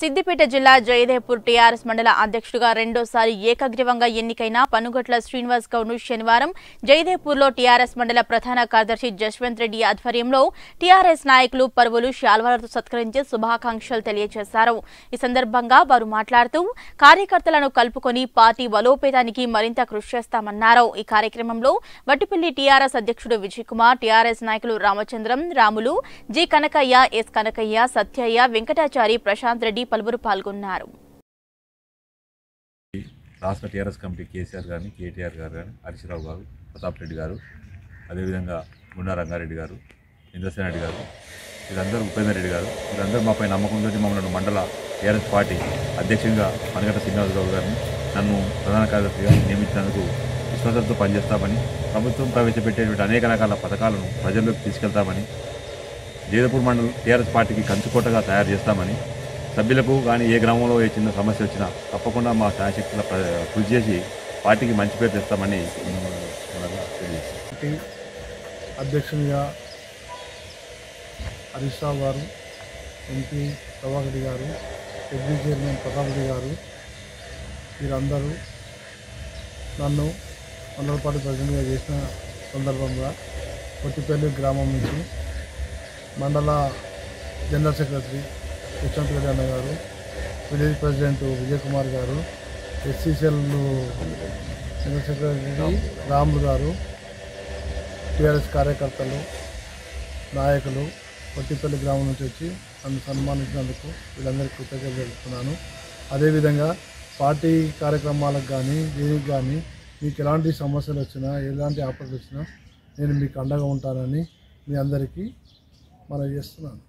సిద్దిపేట జిల్లా జయదేవ్పూర్ టీఆర్ఎస్ మండల అధ్యక్షుడిగా రెండోసారి ఏకగ్రీవంగా ఎన్నికైన పనుగట్ల శ్రీనివాస్ గౌడ్ను శనివారం జయదేవ్పూర్లో టీఆర్ఎస్ మండల ప్రధాన కార్యదర్శి జశ్వంత్ రెడ్డి ఆధ్వర్యంలో టీఆర్ఎస్ నాయకులు పరువులు శాల్వాలతో సత్కరించి శుభాకాంక్షలు తెలియజేశారు. ఈ సందర్భంగా వారు మాట్లాడుతూ కార్యకర్తలను కలుపుకొని పార్టీ బలోపేతానికి మరింత కృషి చేస్తామన్నారు. ఈ కార్యక్రమంలో వట్టిపల్లి టీఆర్ఎస్ అధ్యక్షుడు విజయ్ కుమార్ టీఆర్ఎస్ నాయకులు రామచంద్రం రాములు జి కనకయ్య ఎస్ కనకయ్య సత్యయ్య వెంకటాచారి ప్రశాంత్ రెడ్డి పలువురు పాల్గొన్నారు. రాష్ట్ర టీఆర్ఎస్ కమిటీ కేసీఆర్ గారిని కేటీఆర్ గారు కానీ హరీశ్రావు గారు ప్రతాప్ రెడ్డి గారు అదేవిధంగా గుండా రంగారెడ్డి గారు ఇంద్రసేన రెడ్డి గారు వీళ్ళందరూ ఉపేందర్ రెడ్డి గారు వీళ్ళందరూ మాపై నమ్మకంతో మమ్మల్ని మండల టీఆర్ఎస్ పార్టీ అధ్యక్షుడిగా మనగట శ్రీనివాసరావు గారిని నన్ను ప్రధాన కార్యదర్శిగా నియమించినందుకు విశ్వాసంతో పనిచేస్తామని ప్రభుత్వం ప్రవేశపెట్టేటువంటి అనేక రకాల పథకాలను ప్రజల్లోకి తీసుకెళ్తామని జేదపూర్ మండలం టీఆర్ఎస్ పార్టీకి కంచుకోటగా తయారు చేస్తామని సభ్యులకు కానీ ఏ గ్రామంలో ఏ చిన్న సమస్య వచ్చినా తప్పకుండా మా శాయశక్తుల కృషి చేసి పార్టీకి మంచి పేరు తెస్తామని పార్టీ అధ్యక్షునిగా హరీష్ రావు గారు ఎంపీ ప్రభాకర్ గారు ఎగ్జీ చైర్మన్ ప్రతాప్ రెడ్డి గారు వీరందరూ నన్ను మండలపాటి ప్రజలుగా చేసిన సందర్భంగా పొట్టిపల్లి గ్రామం నుంచి మండల జనరల్ సెక్రటరీ యశ్వంత్ రెడ్డి అన్న గారు విలేజ్ ప్రెసిడెంట్ విజయ్ కుమార్ గారు ఎస్సీసీఎల్ జనరల్ సెక్రటరీ రాములు గారు టీఆర్ఎస్ కార్యకర్తలు నాయకులు కొట్టిపల్లి గ్రామం నుంచి వచ్చి నన్ను సన్మానించినందుకు వీళ్ళందరికీ కృతజ్ఞత తెలుపుతున్నాను. అదేవిధంగా పార్టీ కార్యక్రమాలకు కానీ దేనికి కానీ మీకు ఎలాంటి సమస్యలు వచ్చినా ఎలాంటి ఆపదలు వచ్చినా నేను మీకు అండగా ఉంటానని మీ అందరికీ మనం చేస్తున్నాను.